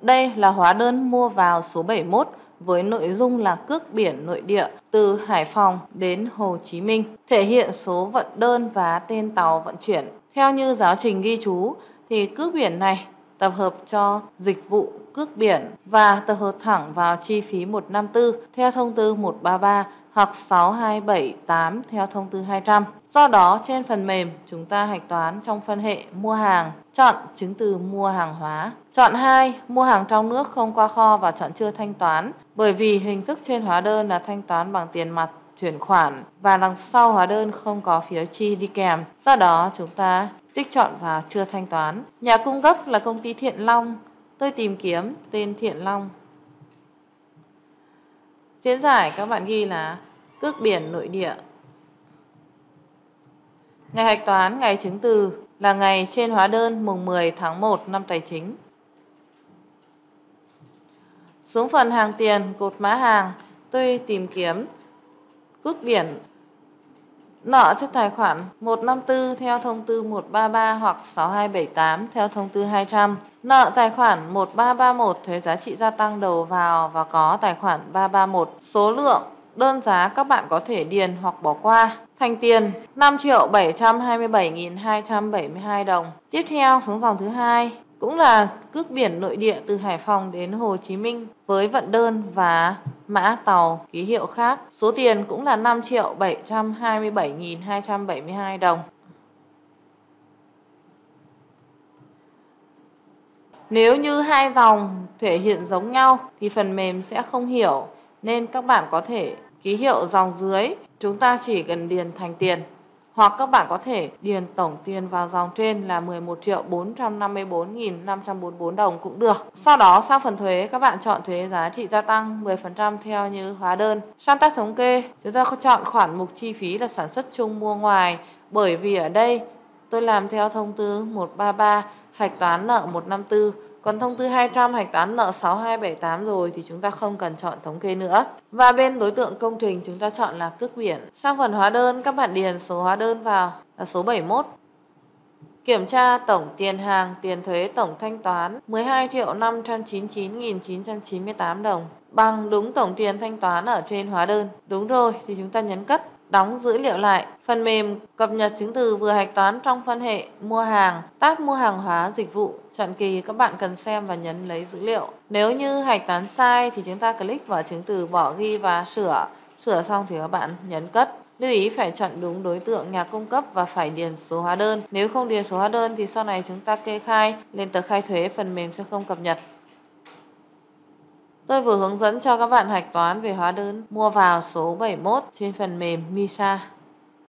Đây là hóa đơn mua vào số 71 với nội dung là cước biển nội địa từ Hải Phòng đến Hồ Chí Minh, thể hiện số vận đơn và tên tàu vận chuyển. Theo như giáo trình ghi chú thì cước biển này tập hợp cho dịch vụ cước biển và tập hợp thẳng vào chi phí 154 theo thông tư 133 hoặc 6278 theo thông tư 200. Do đó, trên phần mềm, chúng ta hạch toán trong phân hệ mua hàng, chọn chứng từ mua hàng hóa. Chọn 2, mua hàng trong nước không qua kho và chọn chưa thanh toán, bởi vì hình thức trên hóa đơn là thanh toán bằng tiền mặt chuyển khoản và đằng sau hóa đơn không có phiếu chi đi kèm. Do đó, chúng ta tích chọn và chưa thanh toán. Nhà cung cấp là công ty Thiện Long. Tôi tìm kiếm tên Thiện Long. Diễn giải các bạn ghi là cước biển nội địa. Ngày hạch toán, ngày chứng từ là ngày trên hóa đơn mùng 10 tháng 1 năm tài chính. Xuống phần hàng tiền, cột mã hàng, tôi tìm kiếm cước biển nợ cho tài khoản 154 theo thông tư 133 hoặc 6278 theo thông tư 200. Nợ tài khoản 1331 thuế giá trị gia tăng đầu vào và có tài khoản 331. Số lượng, đơn giá các bạn có thể điền hoặc bỏ qua. Thành tiền 5 triệu 727.272 đồng. Tiếp theo, xuống dòng thứ hai cũng là cước biển nội địa từ Hải Phòng đến Hồ Chí Minh với vận đơn và mã tàu ký hiệu khác. Số tiền cũng là 5 triệu 727.272 đồng. Nếu như hai dòng thể hiện giống nhau thì phần mềm sẽ không hiểu, nên các bạn có thể ký hiệu dòng dưới chúng ta chỉ cần điền thành tiền hoặc các bạn có thể điền tổng tiền vào dòng trên là 11 triệu 454.544 đồng cũng được. Sau đó sang phần thuế, các bạn chọn thuế giá trị gia tăng 10% theo như hóa đơn. Sang tác thống kê, chúng ta có chọn khoản mục chi phí là sản xuất chung mua ngoài bởi vì ở đây, tôi làm theo thông tư 133 hạch toán nợ 154 còn thông tư 200 hạch toán nợ 6278 rồi thì chúng ta không cần chọn thống kê nữa. Và bên đối tượng công trình chúng ta chọn là cước biển. Sang phần hóa đơn các bạn điền số hóa đơn vào là số 71. Kiểm tra tổng tiền hàng, tiền thuế tổng thanh toán 12 triệu 599.998 đồng bằng đúng tổng tiền thanh toán ở trên hóa đơn. Đúng rồi thì chúng ta nhấn cất đóng dữ liệu lại. Phần mềm cập nhật chứng từ vừa hạch toán trong phân hệ mua hàng, tab mua hàng hóa dịch vụ. Chọn kỳ các bạn cần xem và nhấn lấy dữ liệu. Nếu như hạch toán sai thì chúng ta click vào chứng từ bỏ ghi và sửa. Sửa xong thì các bạn nhấn cất. Lưu ý phải chọn đúng đối tượng nhà cung cấp và phải điền số hóa đơn. Nếu không điền số hóa đơn thì sau này chúng ta kê khai lên tờ khai thuế phần mềm sẽ không cập nhật. Tôi vừa hướng dẫn cho các bạn hạch toán về hóa đơn mua vào số 71 trên phần mềm MISA.